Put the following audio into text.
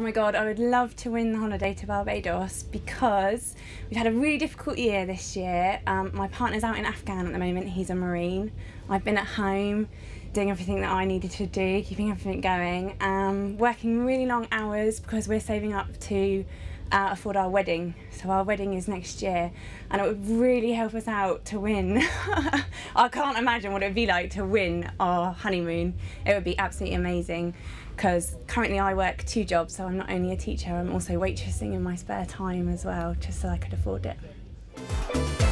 my god, I would love to win the holiday to Barbados because we've had a really difficult year this year. Um, my partner's out in Afghan at the moment, he's a Marine. I've been at home doing everything that I needed to do, keeping everything going, um, working really long hours because we're saving up to uh, afford our wedding. So our wedding is next year, and it would really help us out to win. I can't imagine what it would be like to win our honeymoon. It would be absolutely amazing because currently I work two jobs, so I'm not only a teacher, I'm also waitressing in my spare time as well, just so I could afford it.